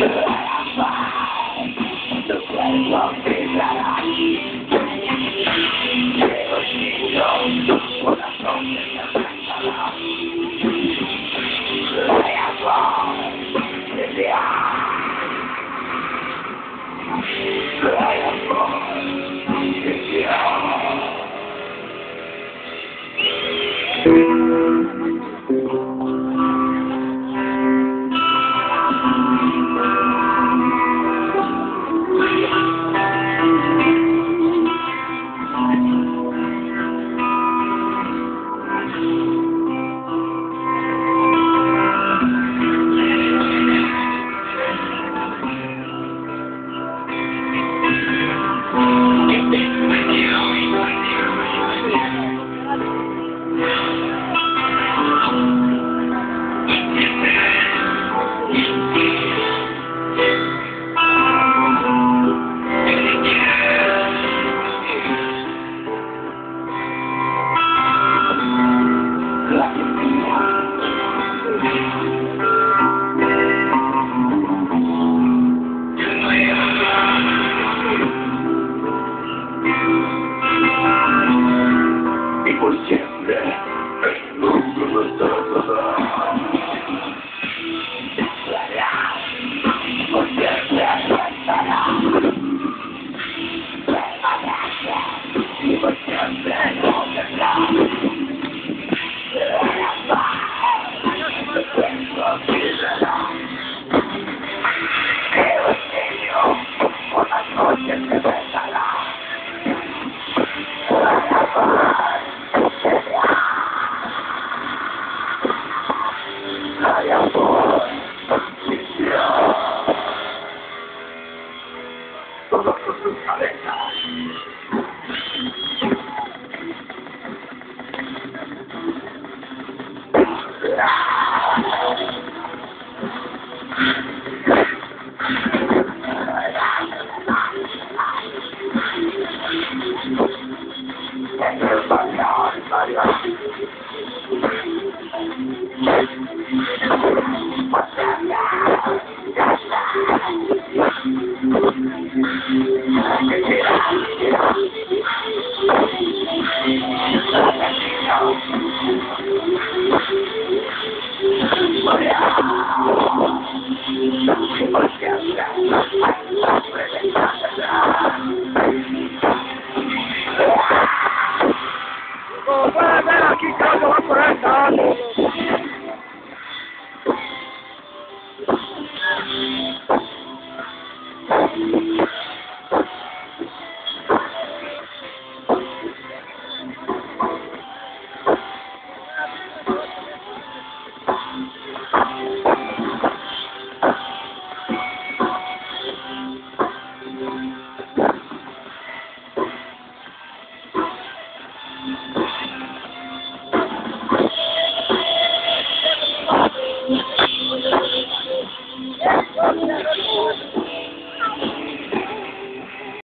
Y 不见人。Bueno, bueno, aquí está, lo va a correr,